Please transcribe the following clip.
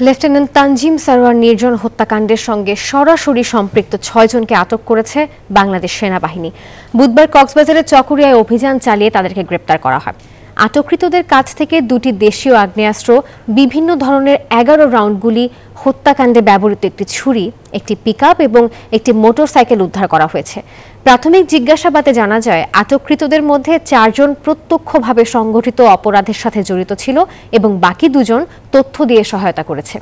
Lieutenant Tanzim Sarwar নির্জন হত্যাকাণ্ডের সঙ্গে সরাসরি সম্পৃক্ত ছয়জনকে আটক করেছে বাংলাদেশ সেনাবাহিনী। বুধবার কক্সবাজারের চকরিয়ায় অভিযান চালিয়ে তাদেরকে গ্রেপ্তার করা হয়। আটককৃতদের কাছ থেকে দুটি দেশীয় আগ্নেয়াস্ত্র, বিভিন্ন ধরনের এগারো রাউন্ডগুলি হত্যাকাণ্ডে ব্যবহৃত একটি ছুরি, একটি পিকআপ এবং একটি মোটরসাইকেল উদ্ধার করা হয়েছে। প্রাথমিক জিজ্ঞাসাবাদে জানা যায়, আটককৃতদের মধ্যে চারজন প্রত্যক্ষভাবে সংগঠিত অপরাধের সাথে জড়িত ছিল এবং বাকি দুজন তথ্য দিয়ে সহায়তা করেছে।